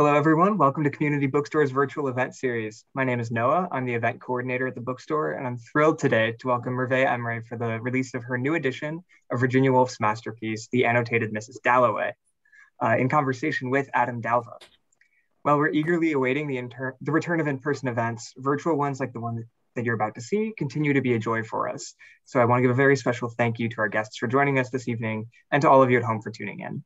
Hello, everyone. Welcome to Community Bookstore's virtual event series. My name is Noah. I'm the event coordinator at the bookstore, and I'm thrilled today to welcome Merve Emre for the release of her new edition of Virginia Woolf's masterpiece, The Annotated Mrs. Dalloway, uh, in conversation with Adam Dalva. While we're eagerly awaiting the, the return of in-person events, virtual ones like the one that you're about to see continue to be a joy for us. So I want to give a very special thank you to our guests for joining us this evening and to all of you at home for tuning in.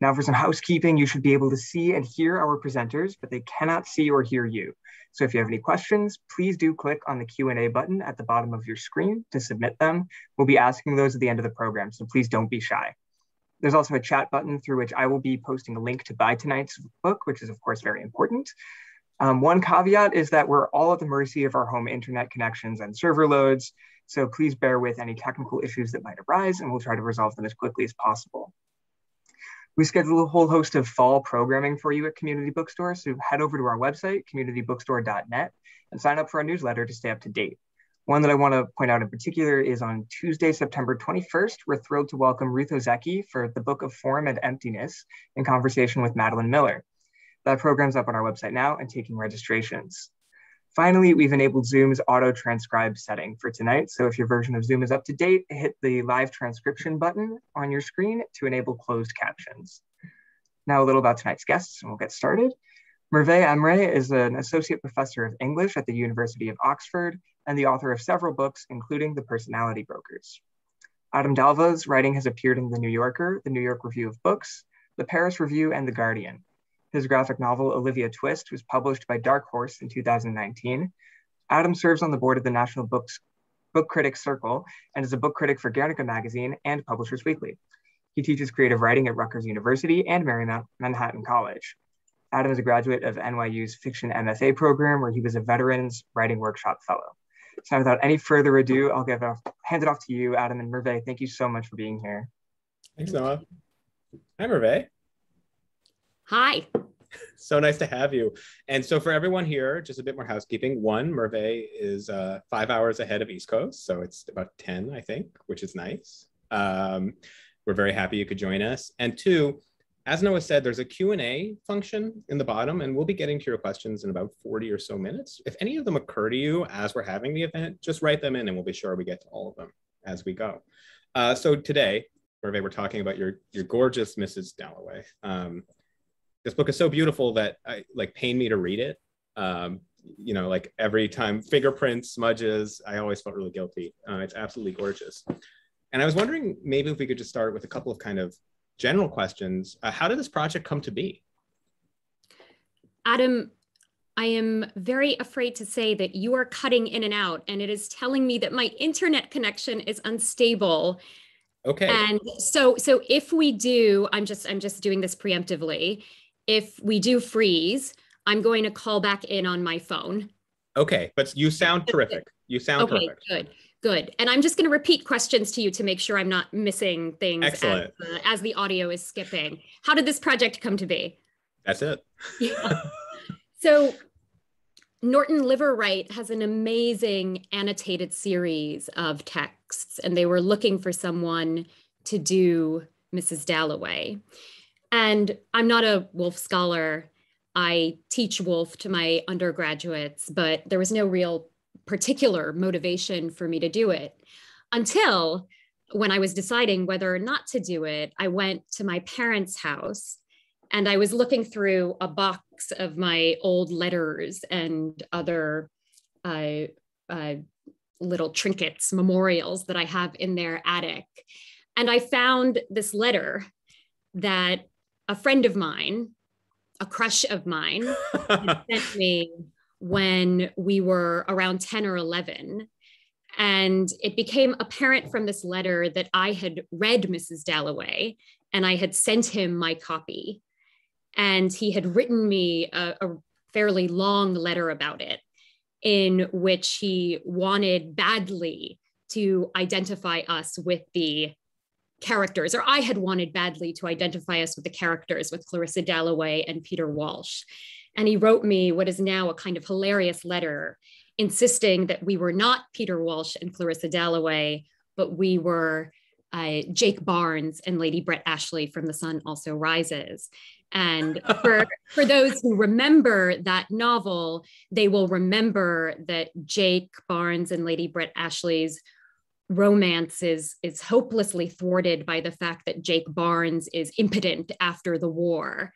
Now for some housekeeping, you should be able to see and hear our presenters, but they cannot see or hear you. So if you have any questions, please do click on the Q&A button at the bottom of your screen to submit them. We'll be asking those at the end of the program, so please don't be shy. There's also a chat button through which I will be posting a link to buy tonight's book, which is of course very important. Um, one caveat is that we're all at the mercy of our home internet connections and server loads, so please bear with any technical issues that might arise and we'll try to resolve them as quickly as possible. We schedule a whole host of fall programming for you at Community Bookstore, so head over to our website, communitybookstore.net, and sign up for our newsletter to stay up to date. One that I want to point out in particular is on Tuesday, September 21st, we're thrilled to welcome Ruth Ozeki for the Book of Form and Emptiness in conversation with Madeline Miller. That program's up on our website now and taking registrations. Finally, we've enabled Zoom's auto transcribe setting for tonight. So if your version of Zoom is up to date, hit the live transcription button on your screen to enable closed captions. Now a little about tonight's guests and we'll get started. Merve Emre is an associate professor of English at the University of Oxford and the author of several books, including The Personality Brokers. Adam Dalva's writing has appeared in The New Yorker, The New York Review of Books, The Paris Review, and The Guardian. His graphic novel, Olivia Twist, was published by Dark Horse in 2019. Adam serves on the board of the National Books, Book Critics Circle and is a book critic for Guernica magazine and Publishers Weekly. He teaches creative writing at Rutgers University and Marymount Manhattan College. Adam is a graduate of NYU's Fiction MFA program, where he was a Veterans Writing Workshop Fellow. So without any further ado, I'll give off, hand it off to you, Adam and Merve. Thank you so much for being here. Thanks, Noah. Hi, Merve. Hi. So nice to have you. And so for everyone here, just a bit more housekeeping. One, Merve is uh, five hours ahead of East Coast, so it's about 10, I think, which is nice. Um, we're very happy you could join us. And two, as Noah said, there's a Q&A function in the bottom, and we'll be getting to your questions in about 40 or so minutes. If any of them occur to you as we're having the event, just write them in and we'll be sure we get to all of them as we go. Uh, so today, Merve, we're talking about your, your gorgeous Mrs. Dalloway. Um, this book is so beautiful that I like pain me to read it. Um, you know, like every time fingerprints, smudges, I always felt really guilty. Uh, it's absolutely gorgeous. And I was wondering maybe if we could just start with a couple of kind of general questions. Uh, how did this project come to be? Adam, I am very afraid to say that you are cutting in and out, and it is telling me that my internet connection is unstable. Okay. And so, so if we do, I'm just, I'm just doing this preemptively if we do freeze, I'm going to call back in on my phone. Okay, but you sound terrific. You sound okay, perfect. good, good. And I'm just going to repeat questions to you to make sure I'm not missing things Excellent. As, uh, as the audio is skipping. How did this project come to be? That's it. yeah. So Norton Liveright has an amazing annotated series of texts, and they were looking for someone to do Mrs. Dalloway. And I'm not a Woolf scholar. I teach Woolf to my undergraduates, but there was no real particular motivation for me to do it until when I was deciding whether or not to do it. I went to my parents' house and I was looking through a box of my old letters and other uh, uh, little trinkets, memorials that I have in their attic. And I found this letter that a friend of mine, a crush of mine, sent me when we were around 10 or 11. And it became apparent from this letter that I had read Mrs. Dalloway and I had sent him my copy. And he had written me a, a fairly long letter about it, in which he wanted badly to identify us with the characters, or I had wanted badly to identify us with the characters with Clarissa Dalloway and Peter Walsh. And he wrote me what is now a kind of hilarious letter insisting that we were not Peter Walsh and Clarissa Dalloway, but we were uh, Jake Barnes and Lady Brett Ashley from The Sun Also Rises. And for, for those who remember that novel, they will remember that Jake Barnes and Lady Brett Ashley's romance is, is hopelessly thwarted by the fact that Jake Barnes is impotent after the war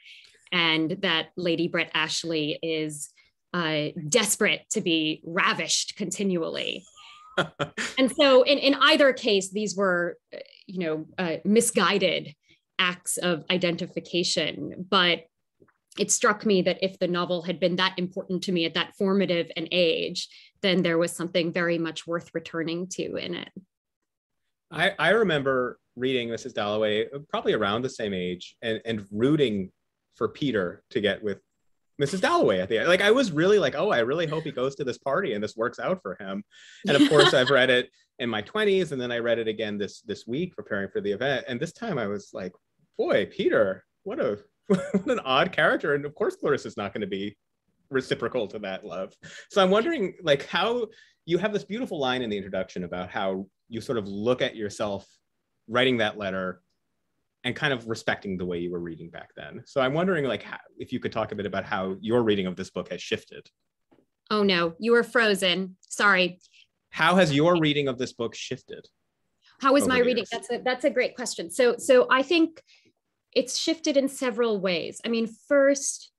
and that Lady Brett Ashley is uh, desperate to be ravished continually. and so in, in either case, these were, you know, uh, misguided acts of identification. But it struck me that if the novel had been that important to me at that formative an age, then there was something very much worth returning to in it. I, I remember reading Mrs. Dalloway uh, probably around the same age and, and rooting for Peter to get with Mrs. Dalloway at the end. Like I was really like, oh, I really hope he goes to this party and this works out for him. And of course, I've read it in my 20s, and then I read it again this this week preparing for the event. And this time I was like, boy, Peter, what a what an odd character. And of course, Clarissa's not going to be reciprocal to that love. So I'm wondering, like, how you have this beautiful line in the introduction about how you sort of look at yourself writing that letter and kind of respecting the way you were reading back then. So I'm wondering, like, how, if you could talk a bit about how your reading of this book has shifted. Oh no, you were frozen. Sorry. How has your reading of this book shifted? How is my reading? Years? That's a that's a great question. So so I think it's shifted in several ways. I mean, first,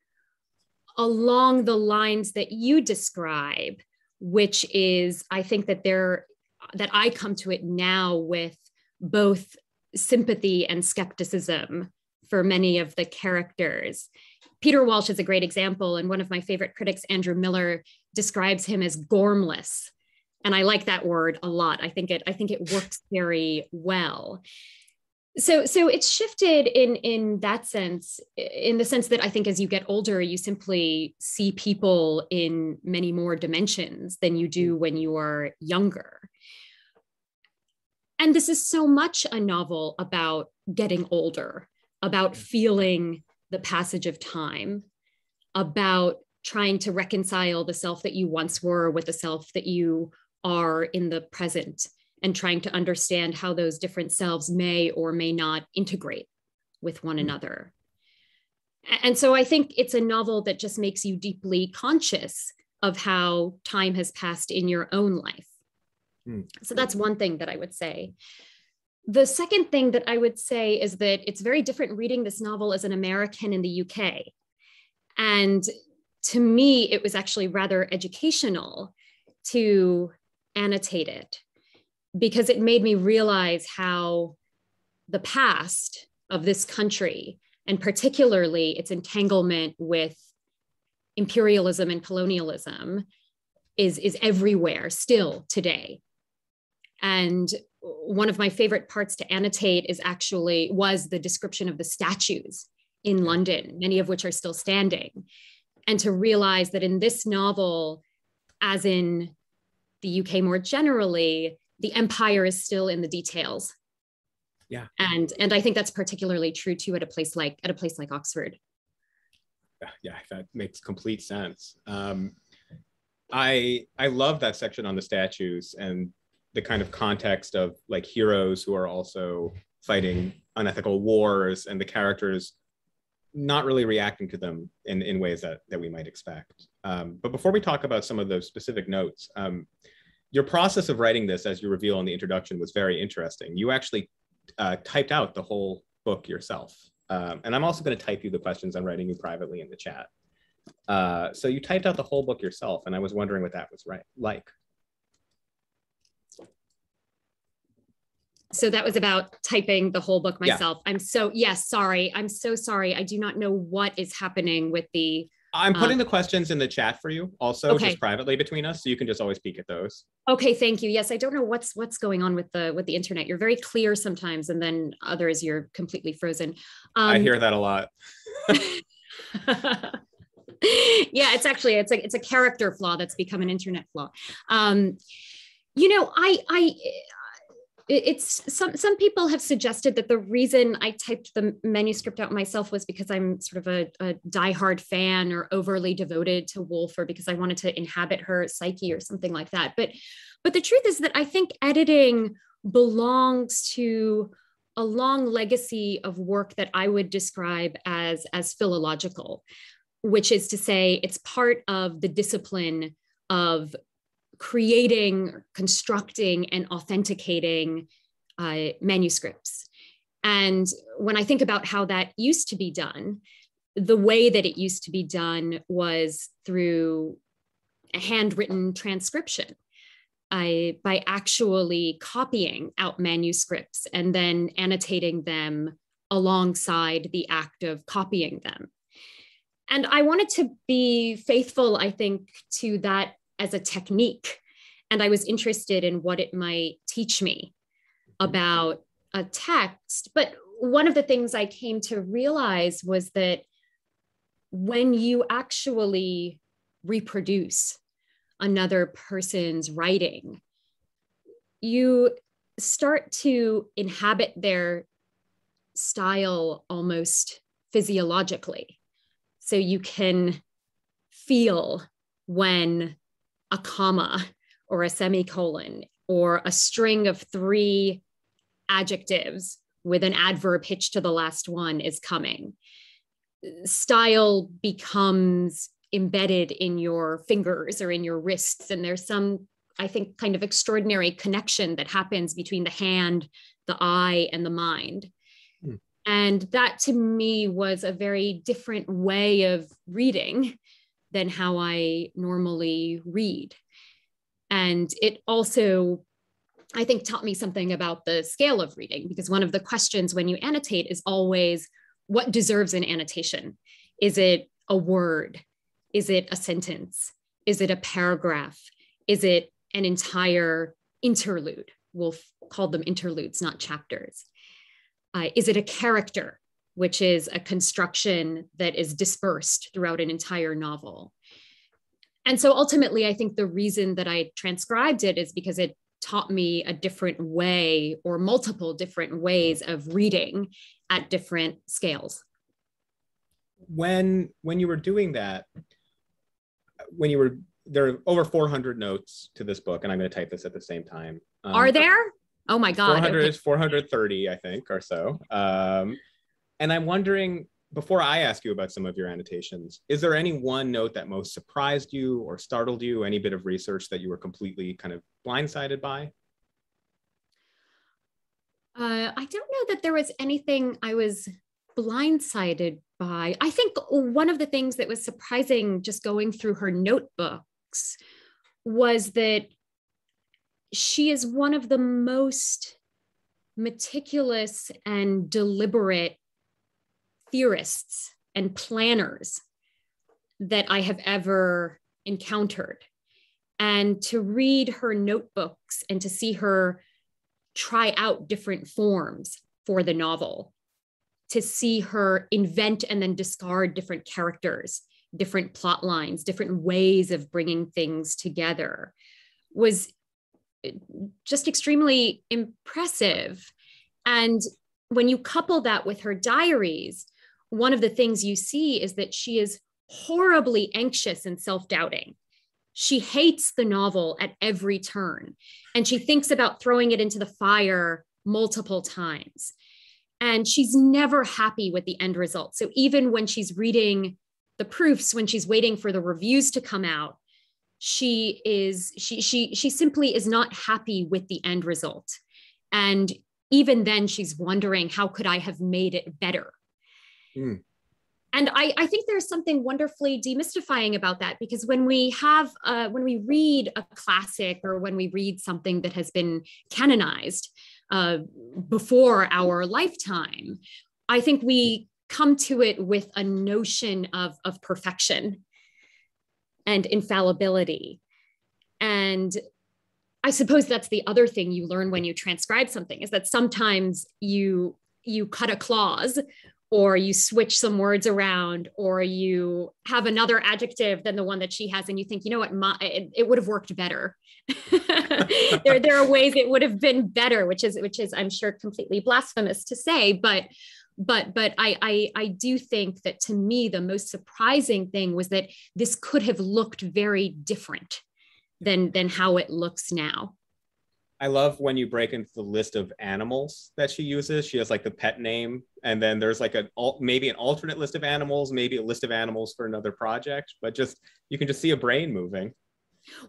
along the lines that you describe, which is I think that there that I come to it now with both sympathy and skepticism for many of the characters. Peter Walsh is a great example, and one of my favorite critics, Andrew Miller, describes him as gormless. And I like that word a lot. I think it, I think it works very well. So, so it's shifted in in that sense, in the sense that I think as you get older, you simply see people in many more dimensions than you do when you are younger. And this is so much a novel about getting older, about feeling the passage of time, about trying to reconcile the self that you once were with the self that you are in the present, and trying to understand how those different selves may or may not integrate with one mm-hmm. another. And so I think it's a novel that just makes you deeply conscious of how time has passed in your own life Hmm. So that's one thing that I would say. The second thing that I would say is that it's very different reading this novel as an American in the UK. And to me, it was actually rather educational to annotate it because it made me realize how the past of this country, and particularly its entanglement with imperialism and colonialism, is, is everywhere still today. And one of my favorite parts to annotate is actually was the description of the statues in London, many of which are still standing. And to realize that in this novel, as in the UK more generally, the empire is still in the details. Yeah. And and I think that's particularly true too at a place like at a place like Oxford. Yeah, that makes complete sense. Um, I I love that section on the statues and the kind of context of like heroes who are also fighting unethical wars and the characters not really reacting to them in, in ways that, that we might expect. Um, but before we talk about some of those specific notes, um, your process of writing this, as you reveal in the introduction, was very interesting. You actually uh, typed out the whole book yourself. Um, and I'm also going to type you the questions I'm writing you privately in the chat. Uh, so you typed out the whole book yourself, and I was wondering what that was right like. so that was about typing the whole book myself. Yeah. I'm so yes, sorry. I'm so sorry. I do not know what is happening with the I'm putting um, the questions in the chat for you also okay. just privately between us so you can just always peek at those. Okay, thank you. Yes, I don't know what's what's going on with the with the internet. You're very clear sometimes and then others you're completely frozen. Um, I hear that a lot. yeah, it's actually it's a it's a character flaw that's become an internet flaw. Um, you know, I I it's some some people have suggested that the reason I typed the manuscript out myself was because I'm sort of a, a diehard fan or overly devoted to Woolf, or because I wanted to inhabit her psyche or something like that. But but the truth is that I think editing belongs to a long legacy of work that I would describe as, as philological, which is to say, it's part of the discipline of creating, constructing, and authenticating uh, manuscripts. And when I think about how that used to be done, the way that it used to be done was through a handwritten transcription. I, by actually copying out manuscripts and then annotating them alongside the act of copying them. And I wanted to be faithful, I think, to that as a technique. And I was interested in what it might teach me about a text. But one of the things I came to realize was that when you actually reproduce another person's writing, you start to inhabit their style almost physiologically. So you can feel when a comma or a semicolon or a string of three adjectives with an adverb hitched to the last one is coming. Style becomes embedded in your fingers or in your wrists. And there's some, I think, kind of extraordinary connection that happens between the hand, the eye, and the mind. Mm. And that to me was a very different way of reading than how I normally read. And it also, I think, taught me something about the scale of reading, because one of the questions when you annotate is always what deserves an annotation? Is it a word? Is it a sentence? Is it a paragraph? Is it an entire interlude? We'll call them interludes, not chapters. Uh, is it a character, which is a construction that is dispersed throughout an entire novel? And so ultimately, I think the reason that I transcribed it is because it taught me a different way or multiple different ways of reading at different scales when when you were doing that when you were there are over 400 notes to this book, and I'm going to type this at the same time. Um, are there? Oh my God. 400 okay. 430, I think, or so. Um, and I'm wondering, before I ask you about some of your annotations, is there any one note that most surprised you or startled you? Any bit of research that you were completely kind of blindsided by? Uh, I don't know that there was anything I was blindsided by. I think one of the things that was surprising just going through her notebooks was that she is one of the most meticulous and deliberate theorists and planners that I have ever encountered. And to read her notebooks and to see her try out different forms for the novel to see her invent and then discard different characters, different plot lines, different ways of bringing things together was just extremely impressive. And when you couple that with her diaries, one of the things you see is that she is horribly anxious and self doubting. She hates the novel at every turn, and she thinks about throwing it into the fire multiple times and she's never happy with the end result. So even when she's reading the proofs, when she's waiting for the reviews to come out, she is she she she simply is not happy with the end result. And even then she's wondering how could I have made it better? Mm. And I, I think there's something wonderfully demystifying about that because when we have uh, when we read a classic or when we read something that has been canonized, uh, before our lifetime, I think we come to it with a notion of, of perfection and infallibility. And I suppose that's the other thing you learn when you transcribe something is that sometimes you you cut a clause or you switch some words around or you have another adjective than the one that she has and you think you know what my, it, it would have worked better there, there are ways it would have been better, which is which is I'm sure completely blasphemous to say, but but but I, I I do think that to me the most surprising thing was that this could have looked very different than than how it looks now. I love when you break into the list of animals that she uses. She has like the pet name, and then there's like a maybe an alternate list of animals, maybe a list of animals for another project. But just you can just see a brain moving.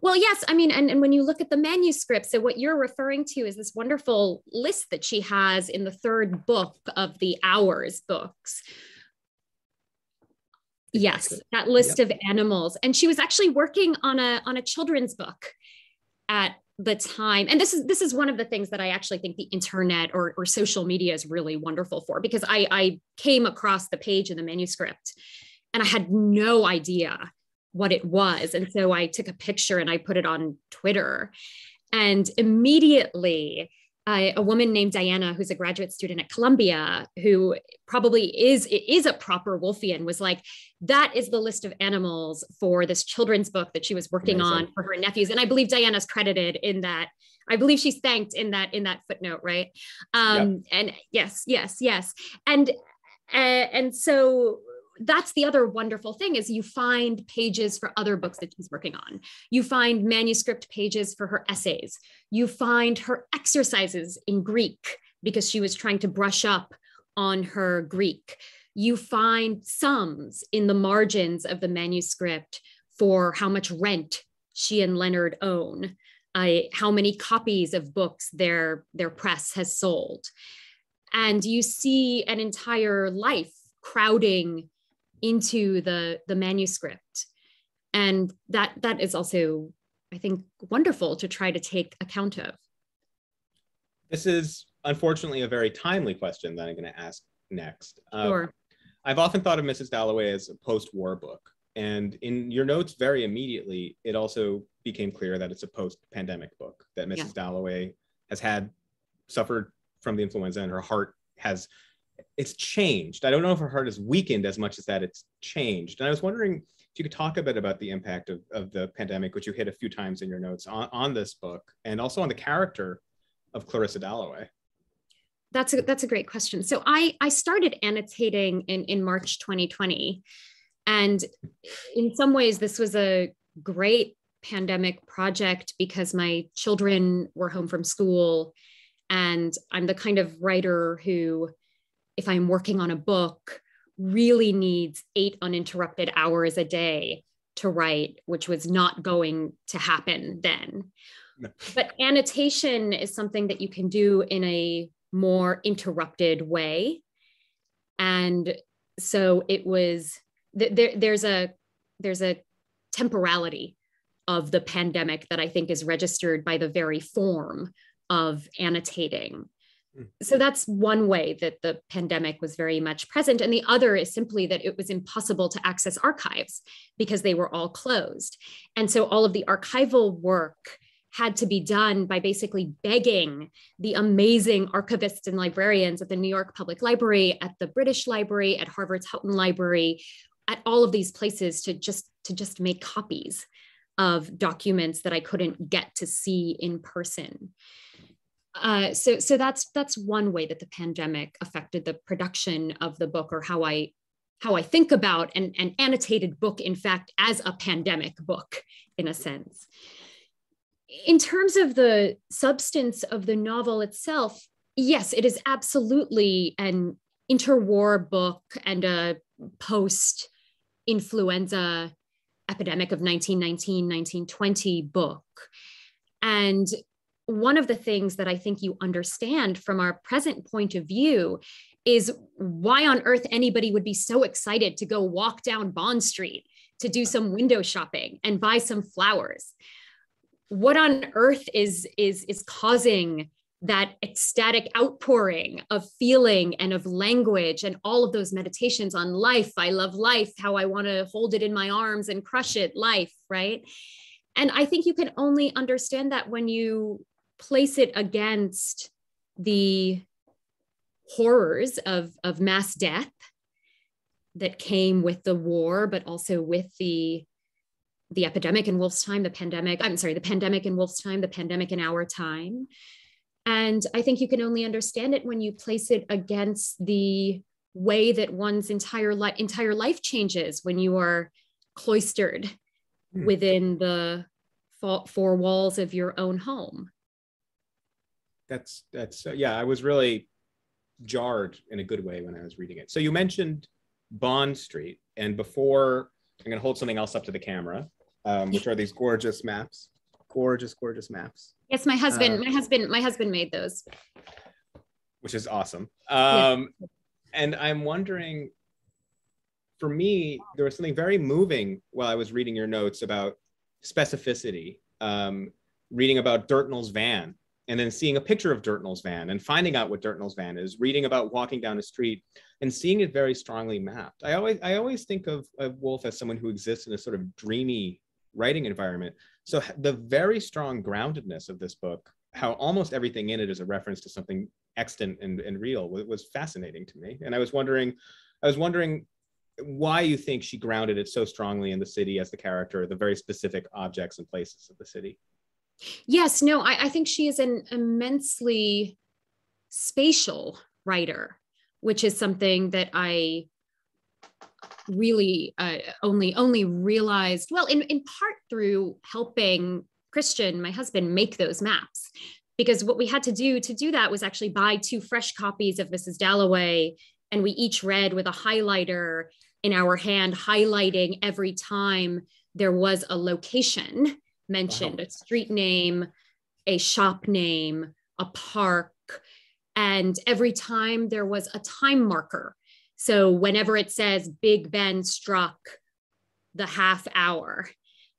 Well, yes, I mean, and, and when you look at the manuscript, so what you're referring to is this wonderful list that she has in the third book of the Hours books. Yes, that list yep. of animals, and she was actually working on a on a children's book at the time and this is this is one of the things that i actually think the internet or, or social media is really wonderful for because I, I came across the page in the manuscript and i had no idea what it was and so i took a picture and i put it on twitter. And immediately uh, a woman named Diana, who's a graduate student at Columbia, who probably is is a proper Woolfian, was like, "That is the list of animals for this children's book that she was working Amazing. on for her nephews." And I believe Diana's credited in that. I believe she's thanked in that in that footnote, right? Um, yep. And yes, yes, yes, and uh, and so that's the other wonderful thing is you find pages for other books that she's working on. You find manuscript pages for her essays. You find her exercises in greek because she was trying to brush up on her greek. You find sums in the margins of the manuscript for how much rent she and leonard own uh, how many copies of books their their press has sold. And you see an entire life crowding into the the manuscript and that that is also i think wonderful to try to take account of this is unfortunately a very timely question that i'm going to ask next uh, sure. I've often thought of mrs dalloway as a post-war book and in your notes very immediately it also became clear that it's a post-pandemic book that mrs yeah. dalloway has had suffered from the influenza and her heart has it's changed. I don't know if her heart is weakened as much as that it's changed. And I was wondering if you could talk a bit about the impact of, of the pandemic, which you hit a few times in your notes on, on this book, and also on the character of Clarissa Dalloway. That's a, that's a great question. So I, I started annotating in, in March 2020. And in some ways, this was a great pandemic project because my children were home from school. And I'm the kind of writer who if I'm working on a book, really needs eight uninterrupted hours a day to write, which was not going to happen then. No. But annotation is something that you can do in a more interrupted way. And so it was there, there's a there's a temporality of the pandemic that I think is registered by the very form of annotating. So that's one way that the pandemic was very much present. And the other is simply that it was impossible to access archives because they were all closed. And so all of the archival work had to be done by basically begging the amazing archivists and librarians at the New York Public Library, at the British Library, at Harvard's Houghton Library, at all of these places to just to just make copies of documents that I couldn't get to see in person. Uh, so so that's that's one way that the pandemic affected the production of the book or how I how I think about an, an annotated book, in fact, as a pandemic book in a sense. In terms of the substance of the novel itself, yes, it is absolutely an interwar book and a post influenza epidemic of 1919 1920 book and one of the things that I think you understand from our present point of view is why on earth anybody would be so excited to go walk down Bond Street to do some window shopping and buy some flowers. What on earth is is is causing that ecstatic outpouring of feeling and of language and all of those meditations on life. I love life, how I want to hold it in my arms and crush it, life, right? And I think you can only understand that when you place it against the horrors of, of mass death that came with the war, but also with the the epidemic in Woolf's time, the pandemic, I'm sorry, the pandemic in Woolf's time, the pandemic in our time. And I think you can only understand it when you place it against the way that one's entire life entire life changes when you are cloistered hmm. within the four walls of your own home. That's that's uh, yeah. I was really jarred in a good way when I was reading it. So you mentioned Bond Street, and before I'm going to hold something else up to the camera, um, which are these gorgeous maps, gorgeous, gorgeous maps. Yes, my husband, uh, my husband, my husband made those, which is awesome. Um, yeah. And I'm wondering, for me, there was something very moving while I was reading your notes about specificity. Um, reading about Durtnall's van and then seeing a picture of Durtnall's van and finding out what Durtnall's van is, reading about walking down a street and seeing it very strongly mapped. I always I always think of, of Woolf as someone who exists in a sort of dreamy writing environment. So the very strong groundedness of this book, how almost everything in it is a reference to something extant and, and real, was fascinating to me. And I was wondering, I was wondering why you think she grounded it so strongly in the city as the character, the very specific objects and places of the city. Yes, no, I, I think she is an immensely spatial writer, which is something that I really uh, only only realized well in, in part through helping christian my husband make those maps. Because what we had to do to do that was actually buy two fresh copies of mrs dalloway and we each read with a highlighter in our hand highlighting every time there was a location mentioned wow. a street name, a shop name, a park. And every time there was a time marker. So whenever it says Big Ben struck the half hour,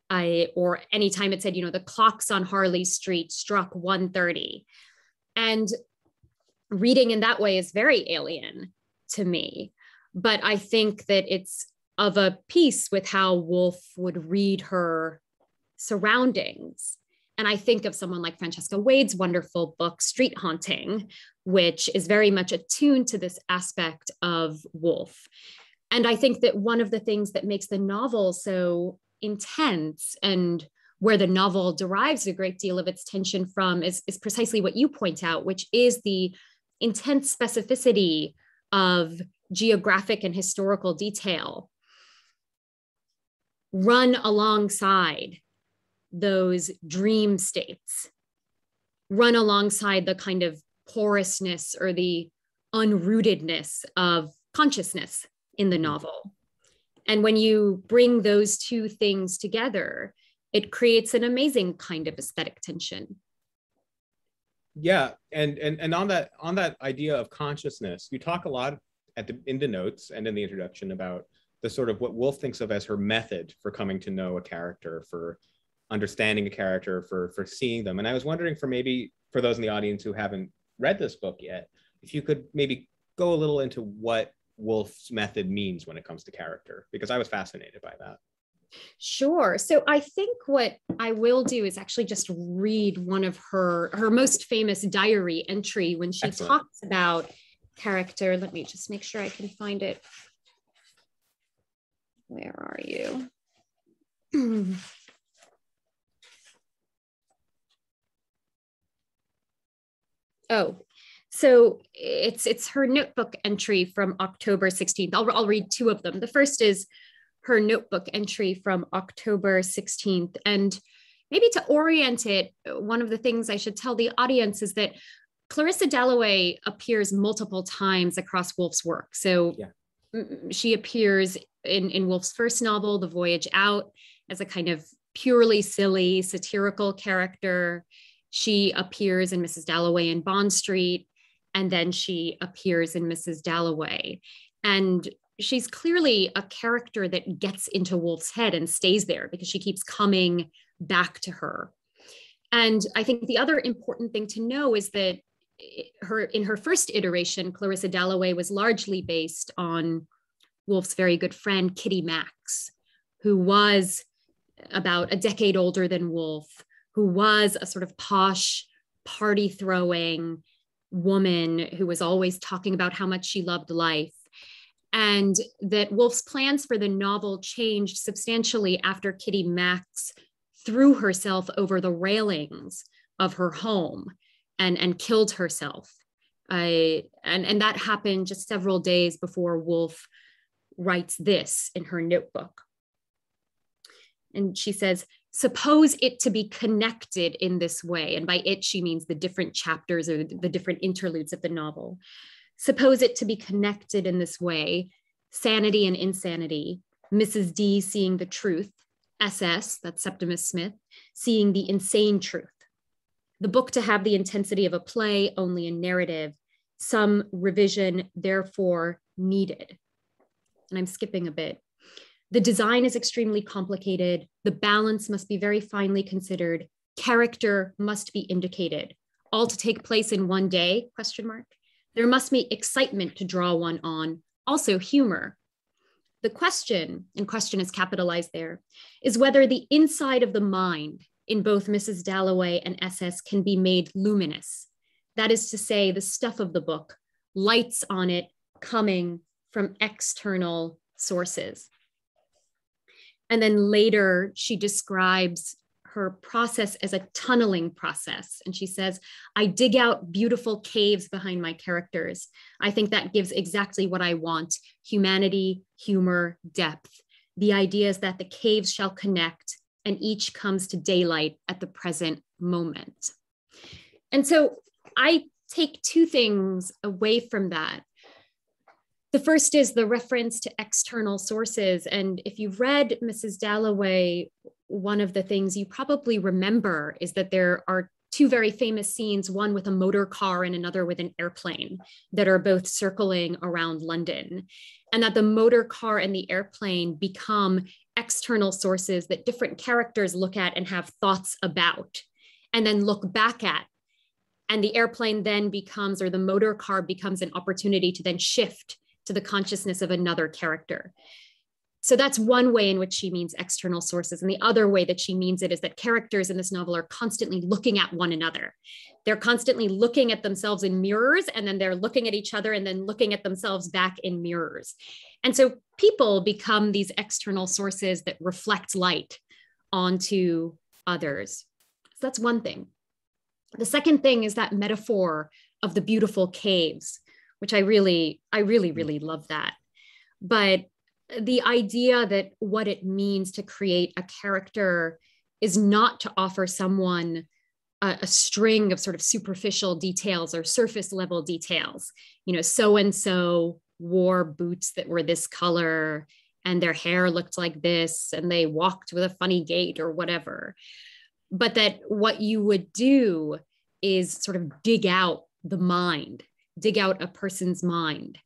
I, or anytime it said, you know, the clocks on Harley Street struck 1:30. And reading in that way is very alien to me. But I think that it's of a piece with how Woolf would read her surroundings. And I think of someone like Francesca Wade's wonderful book, Street Haunting, which is very much attuned to this aspect of Woolf. And I think that one of the things that makes the novel so intense and where the novel derives a great deal of its tension from is, is precisely what you point out, which is the intense specificity of geographic and historical detail run alongside those dream states run alongside the kind of porousness or the unrootedness of consciousness in the mm-hmm. novel. And when you bring those two things together, it creates an amazing kind of aesthetic tension. Yeah, and and and on that on that idea of consciousness, you talk a lot at the in the notes and in the introduction about the sort of what Woolf thinks of as her method for coming to know a character, for understanding a character, for for seeing them. And I was wondering for maybe for those in the audience who haven't read this book yet, if you could maybe go a little into what Woolf's method means when it comes to character, because I was fascinated by that. Sure. So I think what I will do is actually just read one of her her most famous diary entry when she Excellent. talks about character. Let me just make sure I can find it. Where are you? Oh, so it's it's her notebook entry from October 16th. I'll, I'll read two of them. The first is her notebook entry from October 16th. And maybe to orient it, one of the things I should tell the audience is that Clarissa Dalloway appears multiple times across Woolf's work. So yeah. she appears in, in Woolf's first novel, The Voyage Out, as a kind of purely silly satirical character. She appears in Mrs. Dalloway in Bond Street, and then she appears in Mrs. Dalloway. And she's clearly a character that gets into Woolf's head and stays there because she keeps coming back to her. And I think the other important thing to know is that her in her first iteration, Clarissa Dalloway was largely based on Woolf's very good friend Kitty Maxse, who was about a decade older than Woolf, who was a sort of posh, party throwing woman who was always talking about how much she loved life. And that Woolf's plans for the novel changed substantially after Kitty Maxse threw herself over the railings of her home and, and killed herself. I, and, and that happened just several days before Woolf writes this in her notebook. And she says, suppose it to be connected in this way. And by it, she means the different chapters or the different interludes of the novel. Suppose it to be connected in this way sanity and insanity, Mrs. D seeing the truth, SS, that's Septimus Smith, seeing the insane truth. The book to have the intensity of a play, only a narrative, some revision, therefore, needed. And I'm skipping a bit. The design is extremely complicated. The balance must be very finely considered. Character must be indicated. All to take place in one day, question mark. There must be excitement to draw one on, also humor. The question, and question is capitalized there, is whether the inside of the mind in both Mrs. Dalloway and SS can be made luminous. That is to say, the stuff of the book, lights on it coming from external sources. And then later, she describes her process as a tunneling process. And she says, I dig out beautiful caves behind my characters. I think that gives exactly what I want humanity, humor, depth. The idea is that the caves shall connect and each comes to daylight at the present moment. And so I take two things away from that. The first is the reference to external sources. And if you've read Mrs. Dalloway, one of the things you probably remember is that there are two very famous scenes, one with a motor car and another with an airplane, that are both circling around London. And that the motor car and the airplane become external sources that different characters look at and have thoughts about, and then look back at. And the airplane then becomes, or the motor car becomes an opportunity to then shift to the consciousness of another character. So that's one way in which she means external sources. And the other way that she means it is that characters in this novel are constantly looking at one another. They're constantly looking at themselves in mirrors, and then they're looking at each other and then looking at themselves back in mirrors. And so people become these external sources that reflect light onto others. So that's one thing. The second thing is that metaphor of the beautiful caves which I really, I really, mm. really love that. But the idea that what it means to create a character is not to offer someone a, a string of sort of superficial details or surface level details. You know, so and so wore boots that were this color and their hair looked like this and they walked with a funny gait or whatever. But that what you would do is sort of dig out the mind dig out a person's mind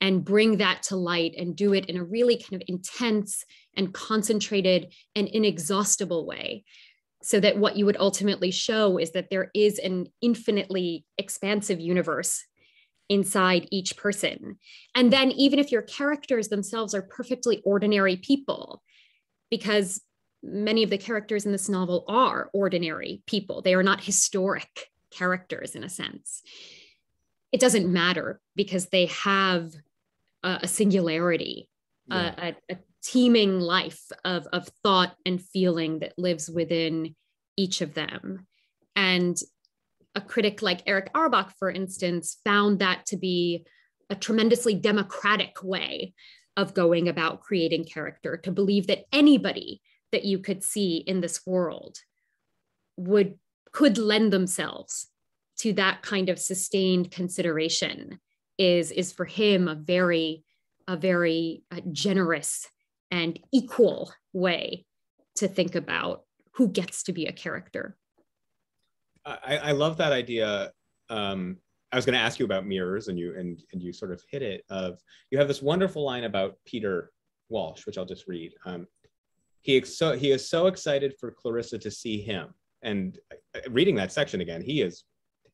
and bring that to light and do it in a really kind of intense and concentrated and inexhaustible way so that what you would ultimately show is that there is an infinitely expansive universe inside each person. And then, even if your characters themselves are perfectly ordinary people, because many of the characters in this novel are ordinary people, they are not historic characters in a sense it doesn't matter because they have a, a singularity, yeah. a, a, teeming life of, of thought and feeling that lives within each of them. And a critic like Erich Auerbach, for instance, found that to be a tremendously democratic way of going about creating character, to believe that anybody that you could see in this world would could lend themselves to that kind of sustained consideration is is for him a very a very uh, generous and equal way to think about who gets to be a character. I, I love that idea. Um, i was going to ask you about mirrors and you and, and you sort of hit it of you have this wonderful line about peter walsh which i'll just read. Um, he, so, he is so excited for clarissa to see him. And uh, reading that section again he is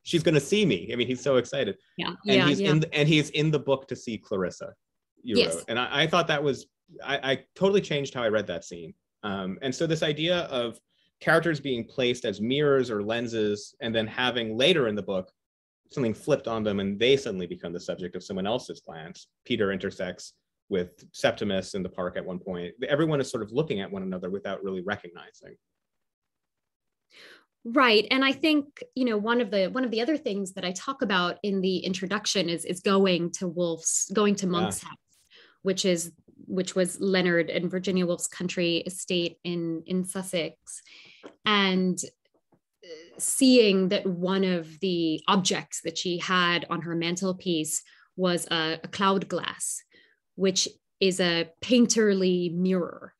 she's going to see me. I mean, he's so excited. Yeah. And yeah, he's yeah. in the, and he's in the book to see Clarissa. You yes. wrote. And I, I, thought that was I, I, totally changed how I read that scene. Um, and so this idea of characters being placed as mirrors or lenses, and then having later in the book something flipped on them, and they suddenly become the subject of someone else's glance. Peter intersects with Septimus in the park at one point. Everyone is sort of looking at one another without really recognizing. Right. And I think, you know, one of the one of the other things that I talk about in the introduction is is going to Woolf's going to Monk's yeah. house, which is which was Leonard and Virginia Woolf's country estate in, in Sussex. And uh, seeing that one of the objects that she had on her mantelpiece was a, a cloud glass, which is a painterly mirror.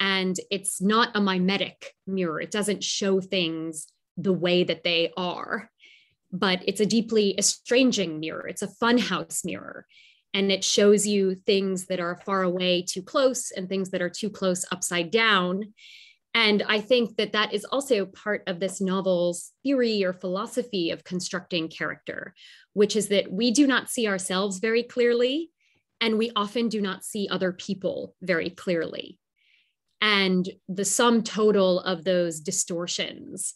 And it's not a mimetic mirror. It doesn't show things the way that they are, but it's a deeply estranging mirror. It's a funhouse mirror. And it shows you things that are far away too close and things that are too close upside down. And I think that that is also part of this novel's theory or philosophy of constructing character, which is that we do not see ourselves very clearly, and we often do not see other people very clearly. And the sum total of those distortions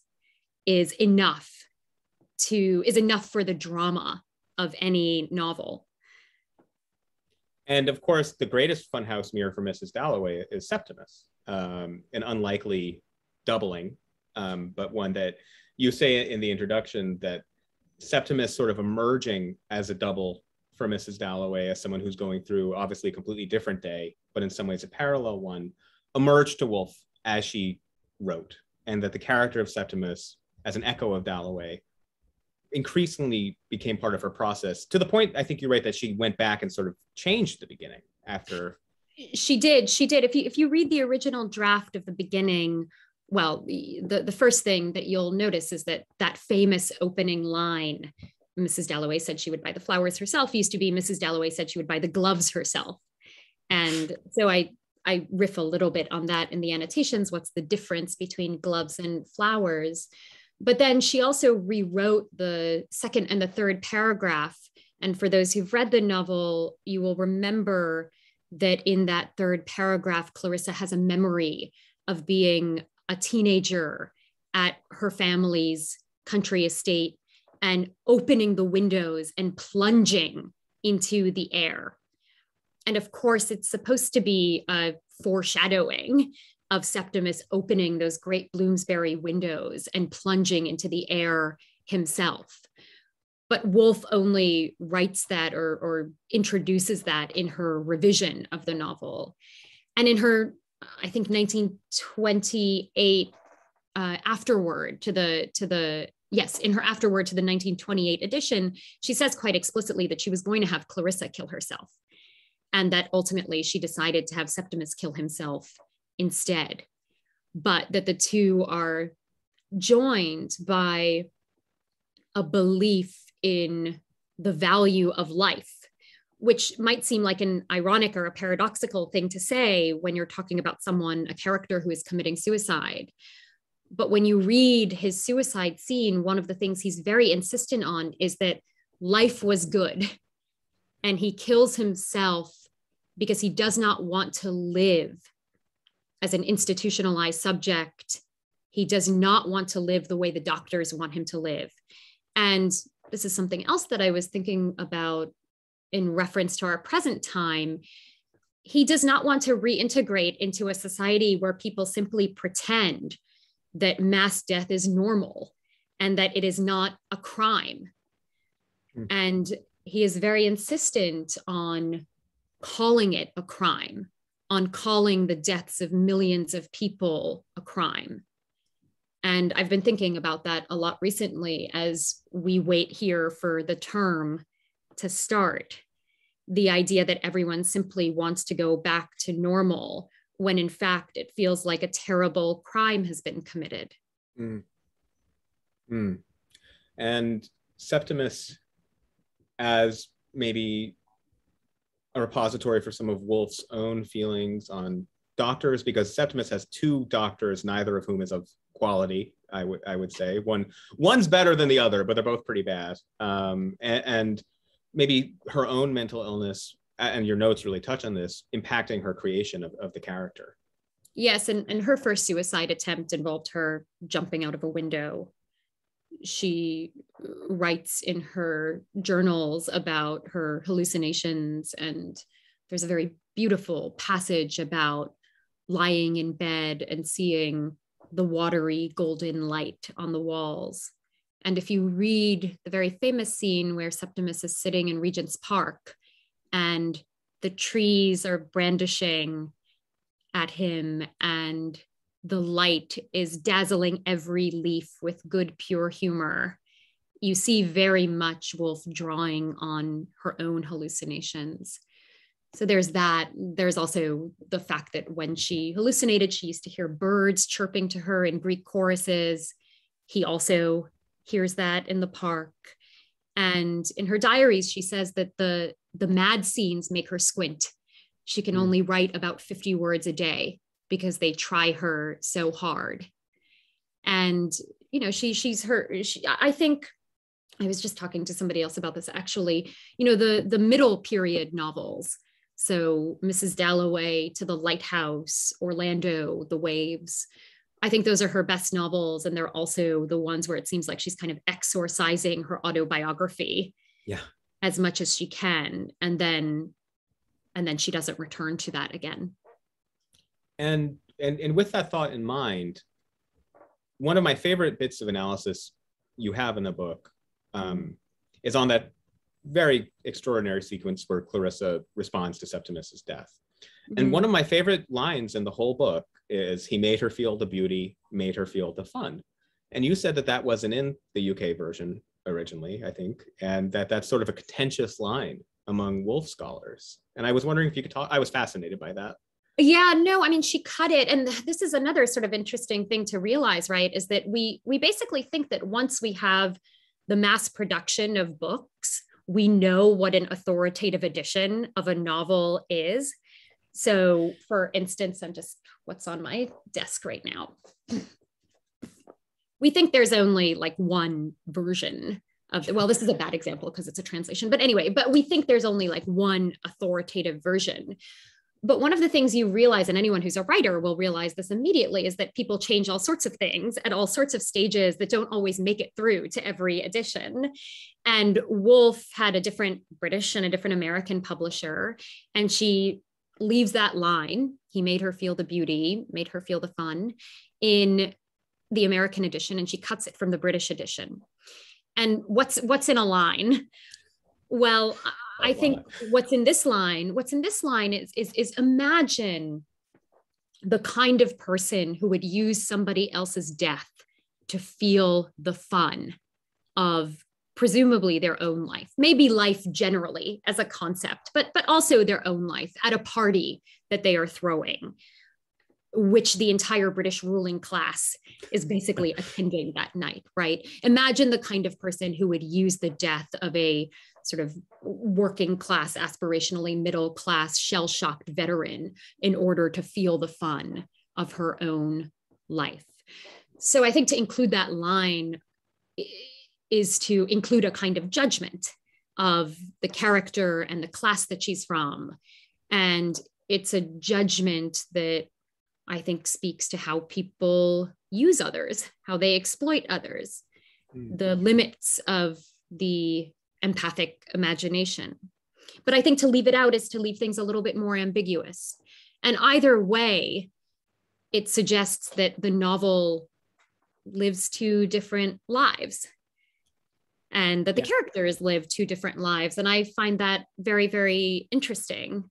is enough to is enough for the drama of any novel. And of course, the greatest funhouse mirror for Mrs. Dalloway is Septimus, um, an unlikely doubling, um, but one that you say in the introduction that Septimus sort of emerging as a double for Mrs. Dalloway, as someone who's going through obviously a completely different day, but in some ways a parallel one, emerged to Woolf as she wrote, and that the character of Septimus, as an echo of Dalloway, increasingly became part of her process to the point I think you're right that she went back and sort of changed the beginning after she did she did if you if you read the original draft of the beginning well the the first thing that you'll notice is that that famous opening line Mrs. Dalloway said she would buy the flowers herself used to be Mrs. Dalloway said she would buy the gloves herself and so I I riff a little bit on that in the annotations what's the difference between gloves and flowers but then she also rewrote the second and the third paragraph. And for those who've read the novel, you will remember that in that third paragraph, Clarissa has a memory of being a teenager at her family's country estate and opening the windows and plunging into the air. And of course, it's supposed to be a foreshadowing of Septimus opening those great Bloomsbury windows and plunging into the air himself. But Woolf only writes that or, or introduces that in her revision of the novel. And in her, I think, 1928 uh, afterword to the to the yes, in her afterword to the 1928 edition, she says quite explicitly that she was going to have Clarissa kill herself, and that ultimately she decided to have Septimus kill himself instead, but that the two are joined by a belief in the value of life, which might seem like an ironic or a paradoxical thing to say when you're talking about someone, a character who is committing suicide. But when you read his suicide scene, one of the things he's very insistent on is that life was good. And he kills himself because he does not want to live as an institutionalized subject. He does not want to live the way the doctors want him to live. And this is something else that I was thinking about in reference to our present time. He does not want to reintegrate into a society where people simply pretend that mass death is normal and that it is not a crime. Mm. And he is very insistent on calling it a crime on calling the deaths of millions of people a crime. And I've been thinking about that a lot recently as we wait here for the term to start. The idea that everyone simply wants to go back to normal when in fact it feels like a terrible crime has been committed. Mm. Mm. And Septimus, as maybe a repository for some of Woolf's own feelings on doctors because Septimus has two doctors, neither of whom is of quality. I would I would say one one's better than the other, but they're both pretty bad. Um, and, and maybe her own mental illness and your notes really touch on this, impacting her creation of, of the character. Yes, and, and her first suicide attempt involved her jumping out of a window she writes in her journals about her hallucinations and there's a very beautiful passage about lying in bed and seeing the watery golden light on the walls. And if you read the very famous scene where septimus is sitting in regent's park and the trees are brandishing at him and the light is dazzling every leaf with good pure humor. You see very much Woolf drawing on her own hallucinations. So there's that. There's also the fact that when she hallucinated she used to hear birds chirping to her in greek choruses. He also hears that in the park. And in her diaries she says that the the mad scenes make her squint. She can mm. only write about 50 words a day because they try her so hard. And you know she she's her she, i think i was just talking to somebody else about this actually. You know the the middle period novels. So mrs dalloway to the lighthouse orlando the waves. I think those are her best novels and they're also the ones where it seems like she's kind of exorcising her autobiography yeah. as much as she can. And then and then she doesn't return to that again and and and with that thought in mind one of my favorite bits of analysis you have in the book um, is on that very extraordinary sequence where clarissa responds to septimus's death. Mm-hmm. and one of my favorite lines in the whole book is he made her feel the beauty made her feel the fun. And you said that that wasn't in the uk version originally i think and that that's sort of a contentious line among Woolf scholars. And i was wondering if you could talk i was fascinated by that yeah no i mean she cut it and this is another sort of interesting thing to realize right is that we we basically think that once we have the mass production of books we know what an authoritative edition of a novel is. So for instance i'm just what's on my desk right now? We think there's only like one version of the, well this is a bad example because it's a translation but anyway but we think there's only like one authoritative version but one of the things you realize, and anyone who's a writer will realize this immediately, is that people change all sorts of things at all sorts of stages that don't always make it through to every edition. And Woolf had a different British and a different American publisher, and she leaves that line. He made her feel the beauty, made her feel the fun in the American edition, and she cuts it from the British edition. And what's what's in a line? Well, I think what's in this line, what's in this line is, is, is imagine the kind of person who would use somebody else's death to feel the fun of presumably their own life maybe life generally as a concept but but also their own life at a party that they are throwing which the entire British ruling class is basically attending that night, right? Imagine the kind of person who would use the death of a sort of working class, aspirationally middle class, shell shocked veteran in order to feel the fun of her own life. So I think to include that line is to include a kind of judgment of the character and the class that she's from. And it's a judgment that I think speaks to how people use others, how they exploit others, mm. the limits of the empathic imagination. But I think to leave it out is to leave things a little bit more ambiguous. And either way, it suggests that the novel lives two different lives and that the yeah. characters live two different lives. And I find that very, very interesting.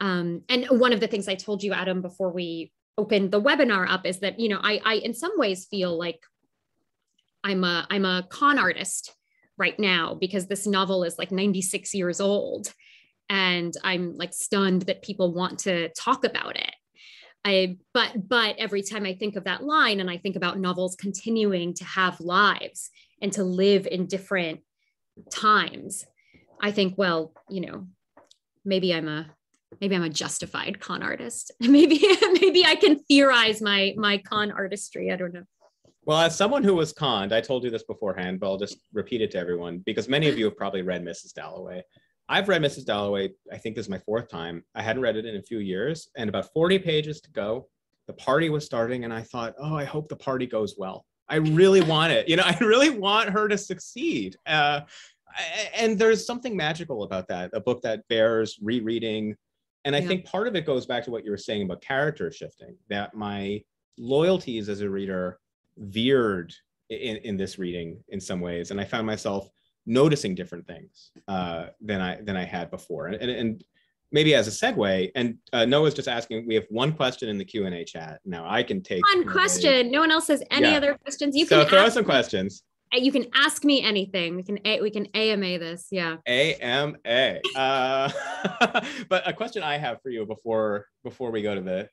Um, and one of the things I told you, Adam, before we opened the webinar up is that, you know, I, I in some ways feel like I'm a I'm a con artist right now because this novel is like 96 years old and i'm like stunned that people want to talk about it I, but but every time I think of that line and I think about novels continuing to have lives and to live in different times, I think, well, you know, maybe I'm a maybe I'm a justified con artist. maybe maybe I can theorize my my con artistry. I don't know. Well, as someone who was conned, I told you this beforehand, but I'll just repeat it to everyone because many of you have probably read Mrs. Dalloway. I've read Mrs. Dalloway, I think this is my fourth time. I hadn't read it in a few years and about 40 pages to go. The party was starting, and I thought, oh, I hope the party goes well. I really want it. You know, I really want her to succeed. Uh, and there's something magical about that, a book that bears rereading. And I yeah. think part of it goes back to what you were saying about character shifting, that my loyalties as a reader veered in, in this reading in some ways, and I found myself noticing different things uh, than I than I had before. And, and, maybe as a segue, and uh, Noah's just asking, we have one question in the Q and A chat. Now I can take one question. No one else has any yeah. other questions. You so can throw some me, questions. You can ask me anything. We can a, we can AMA this. Yeah. AMA. Uh, but a question I have for you before before we go to the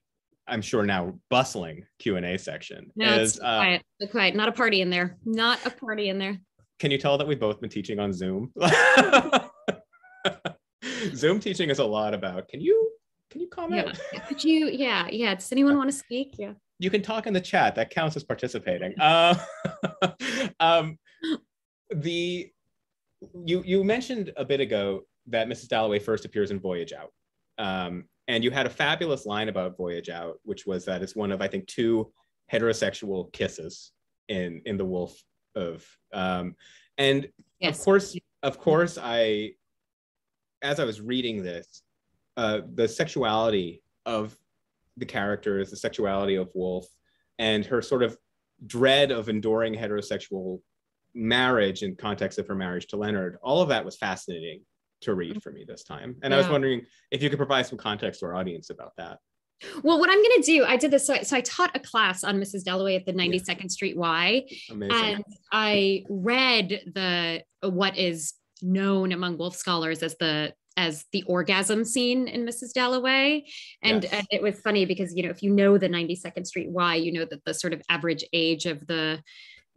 I'm sure now bustling Q and A section no, is it's uh, quiet. It's quiet. Not a party in there. Not a party in there. Can you tell that we've both been teaching on Zoom? Zoom teaching is a lot about. Can you can you comment? Yeah. Could you? Yeah, yeah. Does anyone want to speak? Yeah. You can talk in the chat. That counts as participating. Uh, um, the you you mentioned a bit ago that Mrs. Dalloway first appears in Voyage Out. Um, and you had a fabulous line about Voyage Out, which was that it's one of I think two heterosexual kisses in in the Woolf of um, and yes. of course of course I as I was reading this uh, the sexuality of the characters, the sexuality of Woolf, and her sort of dread of enduring heterosexual marriage in context of her marriage to Leonard, all of that was fascinating to read for me this time. And yeah. I was wondering if you could provide some context to our audience about that. Well, what I'm going to do, I did this. So, so, I taught a class on Mrs. Dalloway at the 92nd yeah. Street Y. Amazing. And I read the what is known among Woolf scholars as the as the orgasm scene in Mrs. Dalloway. And, yes. and, it was funny because, you know, if you know the 92nd Street Y, you know that the sort of average age of the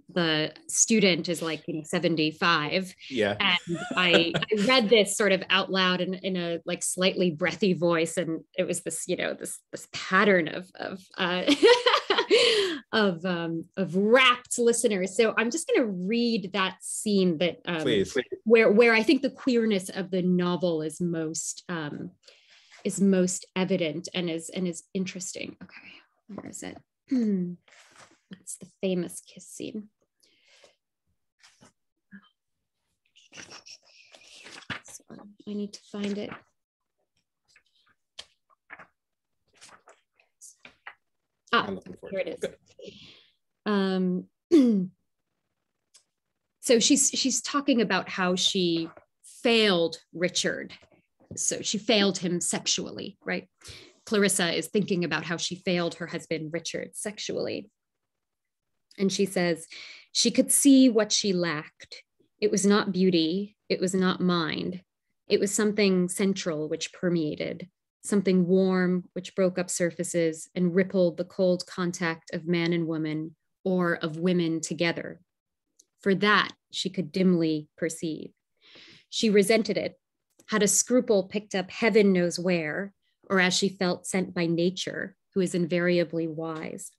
the student is like you know 75 yeah. And I, I read this sort of out loud in, in a like slightly breathy voice and it was this you know this this pattern of of uh, of um of rapt listeners. So i'm just going to read that scene that um Please. where where i think the queerness of the novel is most um is most evident and is and is interesting. Okay where is it? That's the famous kiss scene. So I need to find it. Ah, here it is. Um, so she's she's talking about how she failed Richard. So she failed him sexually, right? Clarissa is thinking about how she failed her husband Richard sexually. And she says, she could see what she lacked. It was not beauty, it was not mind. It was something central which permeated, something warm which broke up surfaces and rippled the cold contact of man and woman or of women together. For that, she could dimly perceive. She resented it, had a scruple picked up heaven knows where, or as she felt sent by nature, who is invariably wise.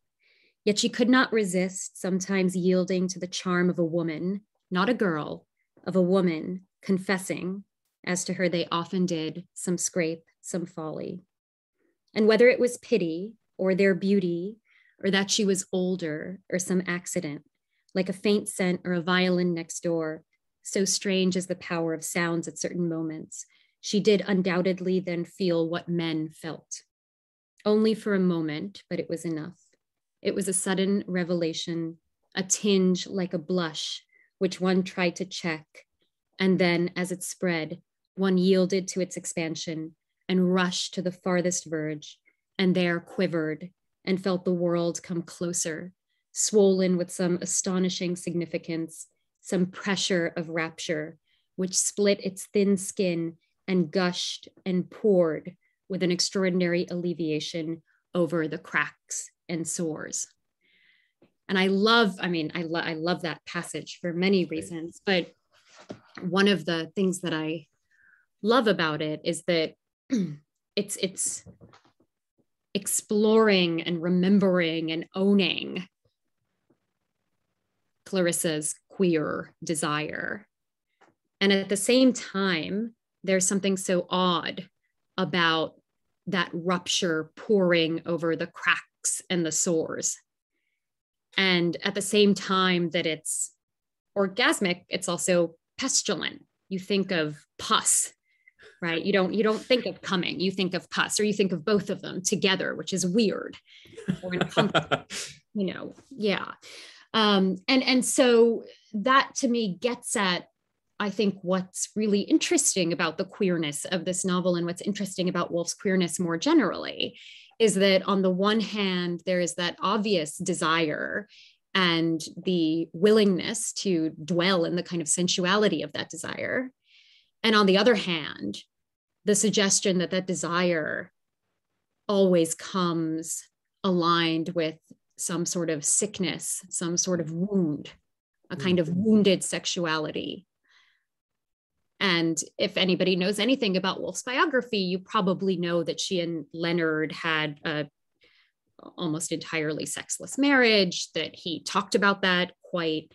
Yet she could not resist sometimes yielding to the charm of a woman, not a girl, of a woman confessing, as to her they often did, some scrape, some folly. And whether it was pity or their beauty, or that she was older, or some accident, like a faint scent or a violin next door, so strange is the power of sounds at certain moments, she did undoubtedly then feel what men felt. Only for a moment, but it was enough. It was a sudden revelation, a tinge like a blush, which one tried to check. And then, as it spread, one yielded to its expansion and rushed to the farthest verge, and there quivered and felt the world come closer, swollen with some astonishing significance, some pressure of rapture, which split its thin skin and gushed and poured with an extraordinary alleviation over the cracks and sores. And I love, I mean, I, lo- I love that passage for many reasons, but one of the things that I love about it is that it's it's exploring and remembering and owning Clarissa's queer desire. And at the same time, there's something so odd about that rupture pouring over the cracks and the sores. And at the same time that it's orgasmic, it's also pestilent. You think of pus, right? You don't you don't think of coming, you think of pus, or you think of both of them together, which is weird or you know, yeah. Um, and and so that to me gets at I think what's really interesting about the queerness of this novel and what's interesting about Woolf's queerness more generally is that on the one hand, there is that obvious desire and the willingness to dwell in the kind of sensuality of that desire. And on the other hand, the suggestion that that desire always comes aligned with some sort of sickness, some sort of wound, a kind of mm-hmm. wounded sexuality. And if anybody knows anything about Woolf's biography, you probably know that she and Leonard had a almost entirely sexless marriage, that he talked about that quite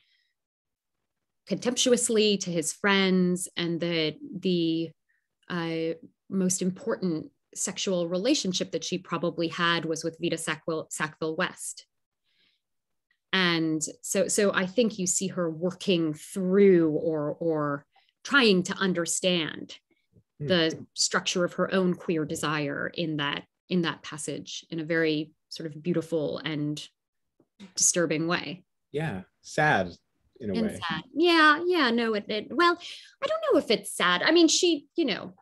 contemptuously to his friends, and that the uh, most important sexual relationship that she probably had was with Vita Sackville, Sackville West. And so so i think you see her working through or or trying to understand hmm. the structure of her own queer desire in that in that passage in a very sort of beautiful and disturbing way yeah sad in a and way sad. yeah yeah no it, it well i don't know if it's sad i mean she you know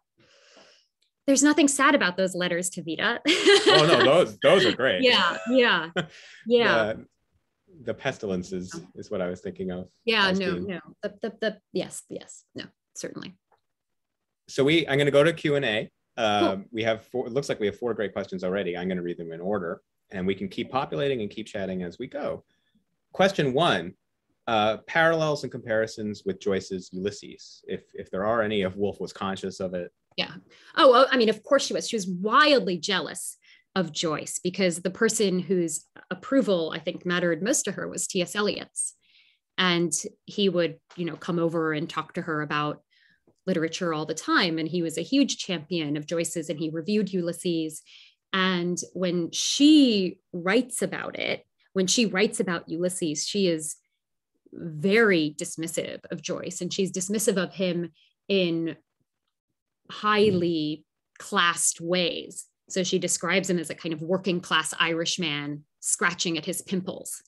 there's nothing sad about those letters to Vita. oh no, those those are great. Yeah, yeah, yeah the pestilence is is what I was thinking of. Yeah, no, being... no. The, the, the yes, yes, no, certainly. So we, I'm going to go to Q and A. Uh, cool. We have four. It looks like we have four great questions already. I'm going to read them in order, and we can keep populating and keep chatting as we go. Question one: uh, parallels and comparisons with Joyce's Ulysses, if if there are any. If Woolf was conscious of it. Yeah. Oh, well, I mean, of course she was. She was wildly jealous of Joyce because the person whose approval I think mattered most to her was T.S. Eliot's. And he would, you know, come over and talk to her about literature all the time. And he was a huge champion of Joyce's and he reviewed Ulysses. And when she writes about it, when she writes about Ulysses, she is very dismissive of Joyce and she's dismissive of him in highly classed ways. So she describes him as a kind of working class Irish man scratching at his pimples.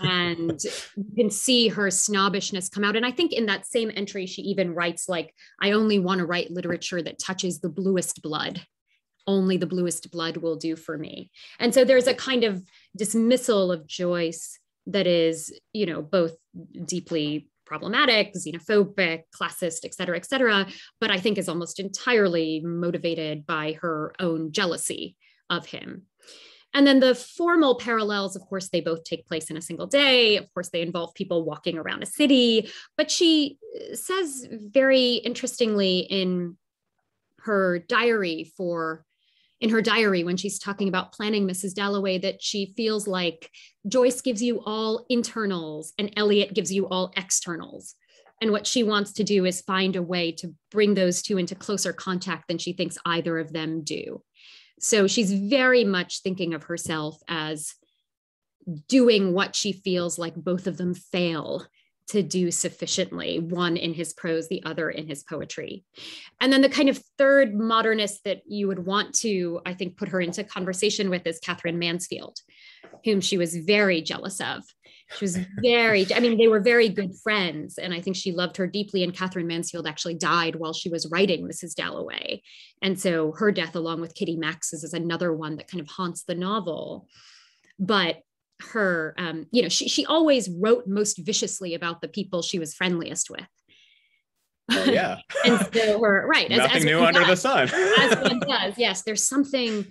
and you can see her snobbishness come out. And I think in that same entry, she even writes, like, I only want to write literature that touches the bluest blood. Only the bluest blood will do for me. And so there's a kind of dismissal of Joyce that is, you know, both deeply problematic, xenophobic, classist, et cetera, et cetera, but I think is almost entirely motivated by her own jealousy of him. And then the formal parallels, of course, they both take place in a single day. Of course, they involve people walking around a city. But she uh, says very interestingly in her diary for in her diary when she's talking about planning Mrs. Dalloway that she feels like Joyce gives you all internals and Eliot gives you all externals. And what she wants to do is find a way to bring those two into closer contact than she thinks either of them do. So she's very much thinking of herself as doing what she feels like both of them fail to do sufficiently, one in his prose, the other in his poetry. And then the kind of third modernist that you would want to, I think, put her into conversation with is Katherine Mansfield, whom she was very jealous of. She was very, I mean, they were very good friends. And I think she loved her deeply. And Katherine Mansfield actually died while she was writing Mrs. Dalloway. And so her death, along with Kitty Maxse's, is another one that kind of haunts the novel. But her um, you know she, she always wrote most viciously about the people she was friendliest with. Oh, yeah. And so her right nothing as, as new under does, the sun. As one does yes. There's something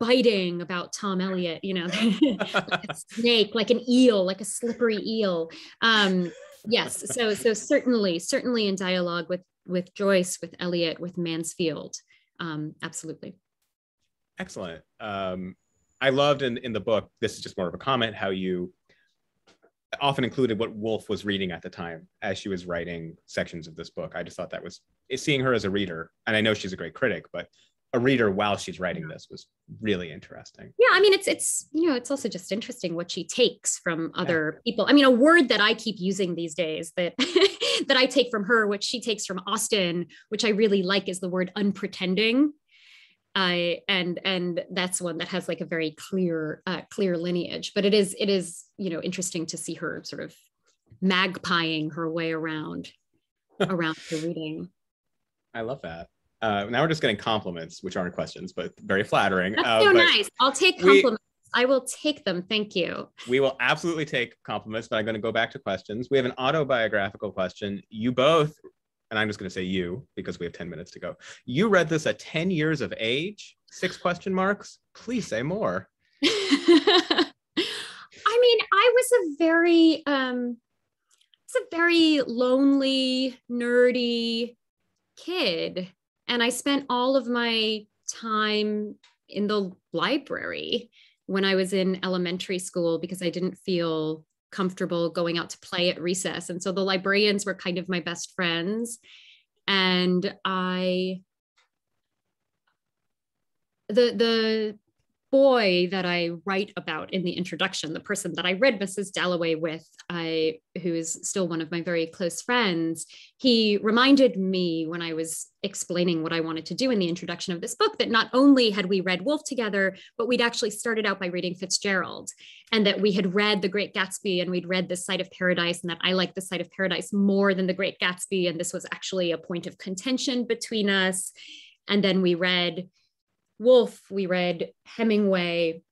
biting about tom eliot you know like a snake like an eel like a slippery eel. Um yes so so certainly certainly in dialogue with with joyce with eliot with mansfield um absolutely. Excellent. Um I loved in, in the book, this is just more of a comment, how you often included what Woolf was reading at the time as she was writing sections of this book. I just thought that was seeing her as a reader, and I know she's a great critic, but a reader while she's writing this was really interesting. Yeah, I mean it's it's you know it's also just interesting what she takes from other yeah. people. I mean a word that I keep using these days that that I take from her which she takes from Austen, which I really like is the word unpretending. I and and that's one that has like a very clear uh, clear lineage. But it is it is you know interesting to see her sort of magpieing her way around around the reading. I love that. Uh, now we're just getting compliments, which aren't questions, but very flattering. That's uh, so nice. I'll take compliments. We, I will take them. Thank you. We will absolutely take compliments, but I'm going to go back to questions. We have an autobiographical question. You both, and I'm just going to say you because we have 10 minutes to go. You read this at 10 years of age? Six question marks. Please say more. I mean, I was a very um it's a very lonely, nerdy kid. And I spent all of my time in the library when I was in elementary school because I didn't feel comfortable going out to play at recess. And so the librarians were kind of my best friends. And I the the boy that I write about in the introduction, the person that I read Mrs. Dalloway with, I, who is still one of my very close friends, he reminded me when I was explaining what I wanted to do in the introduction of this book that not only had we read Woolf together, but we'd actually started out by reading Fitzgerald, and that we had read The Great Gatsby and we'd read This Side of Paradise, and that I liked This Side of Paradise more than The Great Gatsby, and this was actually a point of contention between us. And then we read Woolf, we read Hemingway.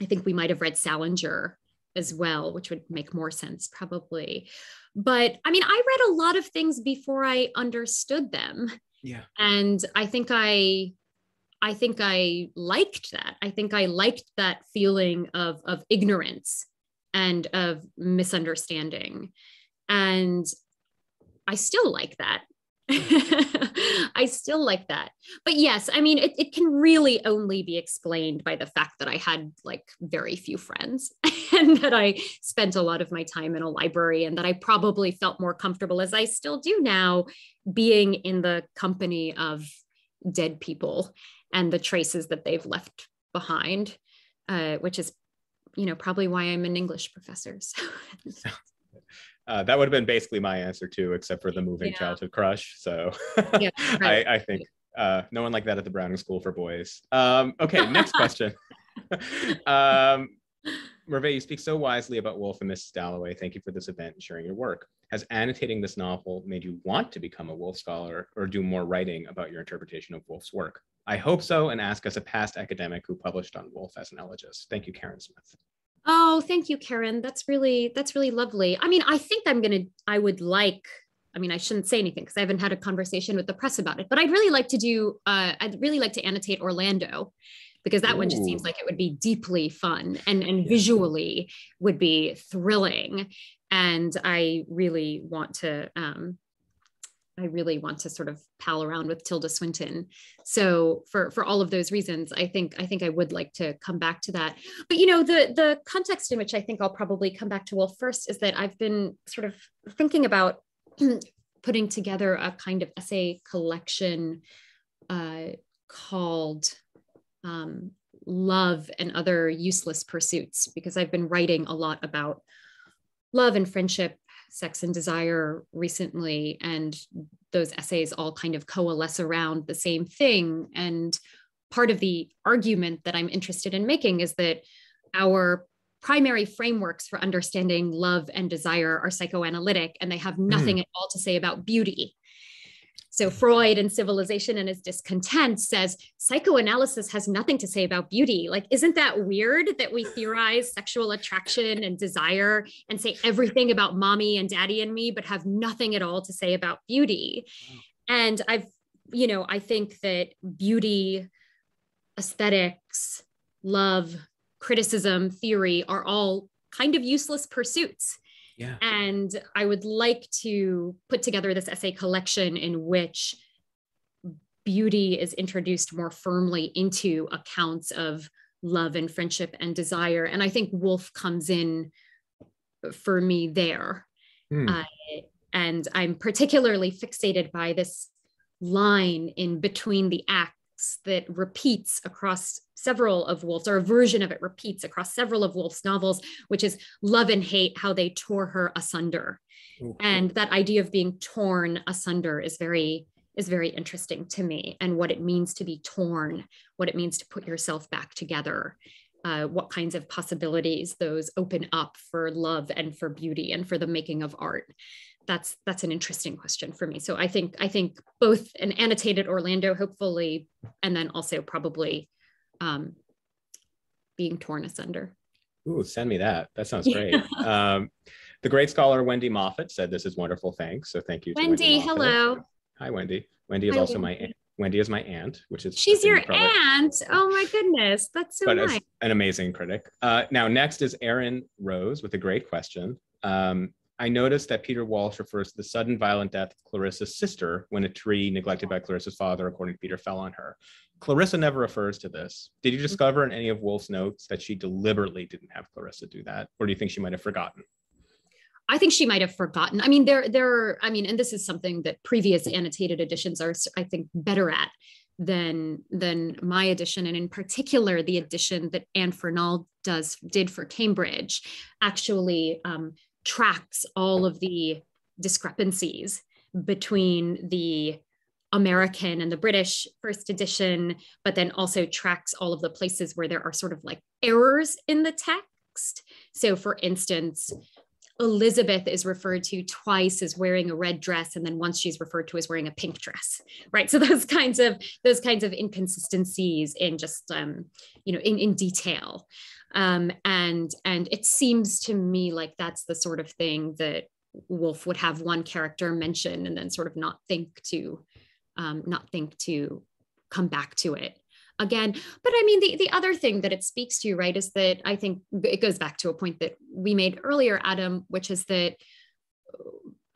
I think we might have read Salinger as well, which would make more sense probably. But I mean, I read a lot of things before I understood them. Yeah. And I think I I think I liked that. I think I liked that feeling of of ignorance and of misunderstanding. And I still like that. I still like that. But yes, I mean, it, it can really only be explained by the fact that I had like very few friends and that I spent a lot of my time in a library and that I probably felt more comfortable, as I still do now, being in the company of dead people and the traces that they've left behind, uh, which is, you know, probably why I'm an English professor. So. Uh, that would have been basically my answer too, except for the moving yeah. childhood crush. So yeah, right. I, I, think uh, no one like that at the Browning School for Boys. Um, okay, next question. um, Merve, you speak so wisely about Woolf and Mrs. Dalloway. Thank you for this event and sharing your work. Has annotating this novel made you want to become a Woolf scholar or do more writing about your interpretation of Woolf's work? I hope so, and ask as a past academic who published on Woolf as an elegist. Thank you, Karen Smith. Oh, thank you, Karen. That's really that's really lovely. I mean, I think I'm gonna. I would like. I mean, I shouldn't say anything because I haven't had a conversation with the press about it. But I'd really like to do. Uh, I'd really like to annotate Orlando, because that Ooh. one just seems like it would be deeply fun and and yeah. visually would be thrilling. And I really want to um, I really want to sort of pal around with Tilda Swinton. So for for all of those reasons, I think I think I would like to come back to that. But you know, the the context in which I think I'll probably come back to well first is that I've been sort of thinking about putting together a kind of essay collection uh, called um, "Love and Other Useless Pursuits" because I've been writing a lot about love and friendship sex and desire recently and those essays all kind of coalesce around the same thing and part of the argument that i'm interested in making is that our primary frameworks for understanding love and desire are psychoanalytic and they have nothing mm. at all to say about beauty so Freud and Civilization and his discontent says psychoanalysis has nothing to say about beauty. Like, isn't that weird that we theorize sexual attraction and desire and say everything about mommy and daddy and me, but have nothing at all to say about beauty? And I've, you know, I think that beauty, aesthetics, love, criticism, theory are all kind of useless pursuits yeah. And I would like to put together this essay collection in which beauty is introduced more firmly into accounts of love and friendship and desire. And I think Woolf comes in for me there. Mm. Uh, and I'm particularly fixated by this line in between the acts that repeats across several of Woolf's, or a version of it repeats across several of Woolf's novels, which is love and hate, how they tore her asunder. Mm-hmm. And that idea of being torn asunder is very is very interesting to me and what it means to be torn, what it means to put yourself back together. uh, what kinds of possibilities those open up for love and for beauty and for the making of art that's that's an interesting question for me so i think i think both an annotated orlando hopefully and then also probably um, being torn asunder Ooh, send me that. That sounds great. um, the great scholar Wendy Moffat said this is wonderful. Thanks. So thank you. Wendy, Wendy hello. Hi, Wendy. Wendy is Hi, also Wendy. my aunt. Wendy is my aunt, which is she's your aunt. Oh my goodness, that's so but nice. An amazing critic. Uh, now, next is Erin Rose with a great question. Um, I noticed that Peter Walsh refers to the sudden violent death of Clarissa's sister when a tree neglected by Clarissa's father, according to Peter, fell on her. Clarissa never refers to this. Did you discover in any of Woolf's notes that she deliberately didn't have Clarissa do that? Or do you think she might have forgotten? I think she might have forgotten. I mean, there, there. I mean, and this is something that previous annotated editions are, I think, better at than than my edition, and in particular, the edition that Anne Fernald does did for Cambridge, actually um, tracks all of the discrepancies between the American and the British first edition, but then also tracks all of the places where there are sort of like errors in the text. So, for instance, Elizabeth is referred to twice as wearing a red dress, and then once she's referred to as wearing a pink dress, right? So those kinds of those kinds of inconsistencies in just um, you know in in detail, um, and and it seems to me like that's the sort of thing that Woolf would have one character mention and then sort of not think to um, not think to come back to it again. But I mean, the, the other thing that it speaks to, right, is that I think it goes back to a point that we made earlier, Adam, which is that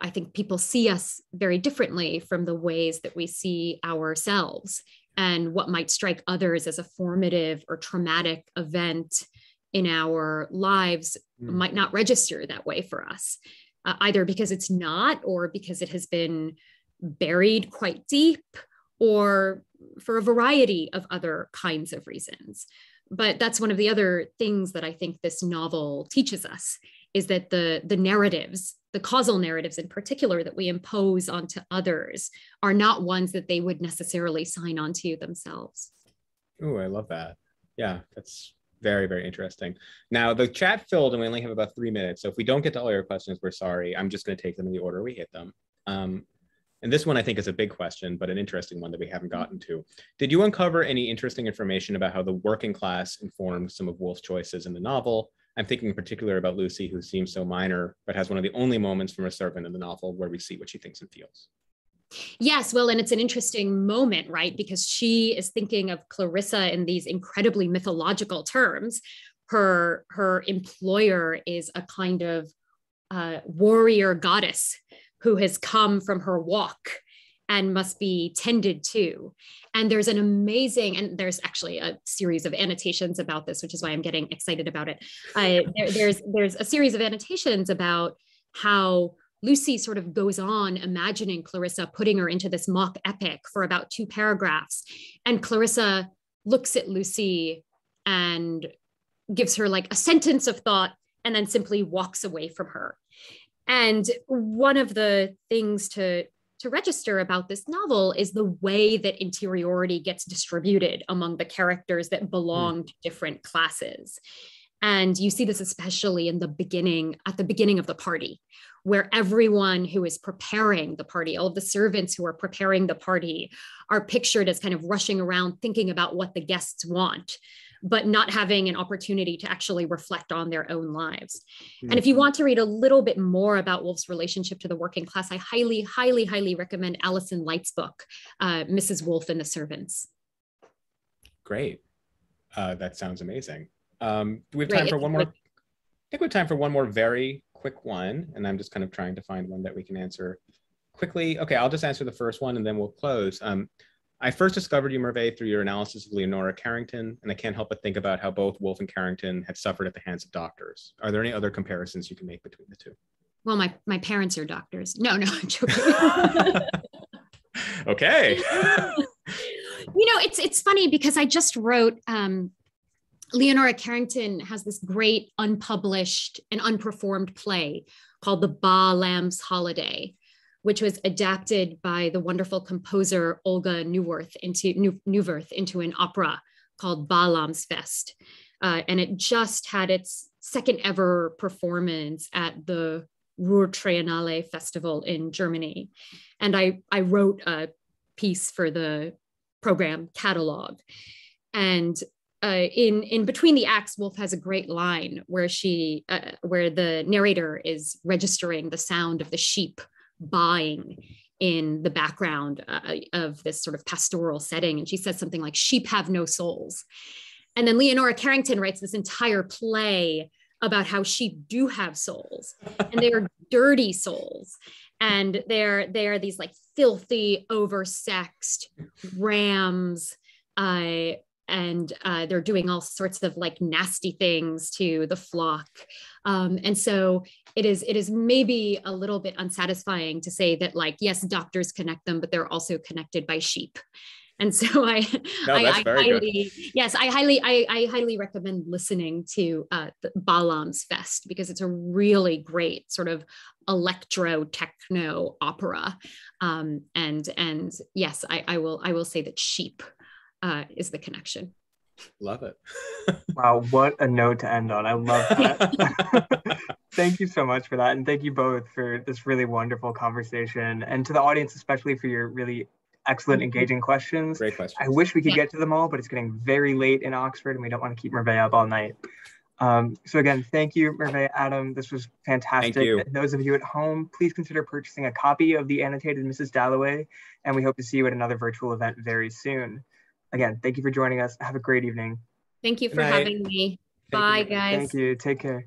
I think people see us very differently from the ways that we see ourselves. And what might strike others as a formative or traumatic event in our lives mm. might not register that way for us, uh, either because it's not or because it has been buried quite deep or for a variety of other kinds of reasons. But that's one of the other things that I think this novel teaches us is that the, the narratives, the causal narratives in particular that we impose onto others are not ones that they would necessarily sign onto themselves. Oh, I love that. Yeah, that's very, very interesting. Now, the chat filled and we only have about three minutes. So if we don't get to all your questions, we're sorry. I'm just going to take them in the order we hit them. Um, and this one I think is a big question, but an interesting one that we haven't gotten to. Did you uncover any interesting information about how the working class informed some of Woolf's choices in the novel? I'm thinking in particular about Lucy, who seems so minor, but has one of the only moments from a servant in the novel where we see what she thinks and feels. Yes, well, and it's an interesting moment, right? Because she is thinking of Clarissa in these incredibly mythological terms. Her her employer is a kind of uh, warrior goddess who has come from her walk and must be tended to. And there's an amazing, and there's actually a series of annotations about this, which is why I'm getting excited about it. Uh, there, there's there's a series of annotations about how Lucy sort of goes on imagining Clarissa putting her into this mock epic for about two paragraphs, and Clarissa looks at Lucy and gives her like a sentence of thought and then simply walks away from her and one of the things to to register about this novel is the way that interiority gets distributed among the characters that belong mm. to different classes. And you see this especially in the beginning, at the beginning of the party, where everyone who is preparing the party, all of the servants who are preparing the party, are pictured as kind of rushing around thinking about what the guests want but not having an opportunity to actually reflect on their own lives. Mm-hmm. And if you want to read a little bit more about Woolf's relationship to the working class, I highly, highly, highly recommend Alison Light's book, uh, Mrs. Woolf and the Servants. Great. Uh, that sounds amazing. Um, do we have time for one more? I think we have time for one more very quick one. And I'm just kind of trying to find one that we can answer quickly. Okay, I'll just answer the first one and then we'll close. Um, I first discovered you, Merve, through your analysis of Leonora Carrington, and I can't help but think about how both Woolf and Carrington had suffered at the hands of doctors. Are there any other comparisons you can make between the two? Well, my, my parents are doctors. No, no, I'm joking. okay. you know, it's it's funny because I just wrote um, Leonora Carrington has this great unpublished and unperformed play called The Baa Lamb's Holiday which was adapted by the wonderful composer Olga Neuwirth into New, Neuwirth into an opera called Baa Lamb's Fest. uh, and it just had its second ever performance at the Ruhr Triennale Festival in Germany. And I, I wrote a piece for the program catalog. And uh, in in between the acts, Woolf has a great line where she uh, where the narrator is registering the sound of the sheep baaing in the background uh, of this sort of pastoral setting, and she says something like "sheep have no souls," and then Leonora Carrington writes this entire play about how sheep do have souls, and they are dirty souls, and they're they're these like filthy, oversexed rams. Uh, and uh, they're doing all sorts of like nasty things to the flock um, and so it is it is maybe a little bit unsatisfying to say that like yes doctors connect them but they're also connected by sheep and so I, no, I, I highly, good. yes, I highly, I, I highly recommend listening to uh, Baalam's Fest because it's a really great sort of electro techno opera. Um, and and yes, I, I will, I will say that sheep uh, is the connection. Love it. wow, what a note to end on. I love that. thank you so much for that. And thank you both for this really wonderful conversation. And to the audience, especially for your really excellent, engaging questions. Great questions. I wish we could yeah. get to them all, but it's getting very late in Oxford and we don't want to keep Merve up all night. Um, so again, thank you, Merve, Adam. This was fantastic. Thank you. And those of you at home, please consider purchasing a copy of the annotated Mrs. Dalloway, and we hope to see you at another virtual event very soon. Again, thank you for joining us. Have a great evening. Thank you for having me. Thank Bye, you. guys. Thank you. Take care.